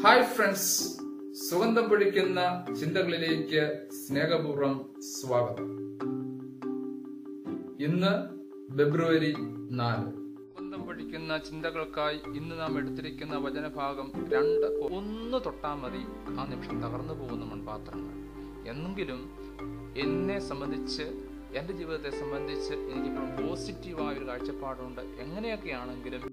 Hi friends സുഗന്ധം പൊഴിക്കുന്ന ചിന്തകളിലേക്ക് സ്നേഹപൂർവം സ്വാഗതം. ഇന്ന് ഫെബ്രുവരി നാല്. സുഗന്ധം പൊഴിക്കുന്ന ചിന്തകൾക്കായി ഇന്ന് നാം എടുത്തിരിക്കുന്ന വചനഭാഗം രണ്ട് ഒന്ന് തൊട്ടാൽ മതി ആ നിമിഷം തകർന്നു പോകുന്ന മൺപാത്രങ്ങൾ എന്നെങ്കിലും എന്നെ സംബന്ധിച്ച് എന്റെ ജീവിതത്തെ സംബന്ധിച്ച് എനിക്കിപ്പോഴും പോസിറ്റീവായ ഒരു കാഴ്ചപ്പാടുണ്ട്. എങ്ങനെയൊക്കെയാണെങ്കിലും